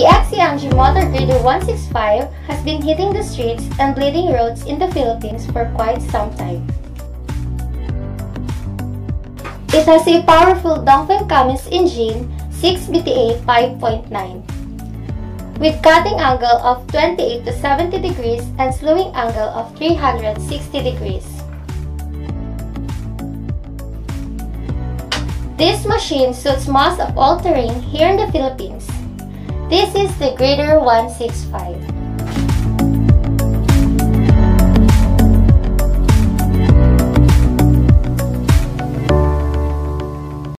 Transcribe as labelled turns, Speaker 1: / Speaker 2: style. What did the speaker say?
Speaker 1: The XCMG Motor Grader 165 has been hitting the streets and bleeding roads in the Philippines for quite some time. It has a powerful Dongfeng Cummins engine 6BTA 5.9 with cutting angle of 28 to 70 degrees and slewing angle of 360 degrees. This machine suits most of all terrain here in the Philippines. This is the Grader 165.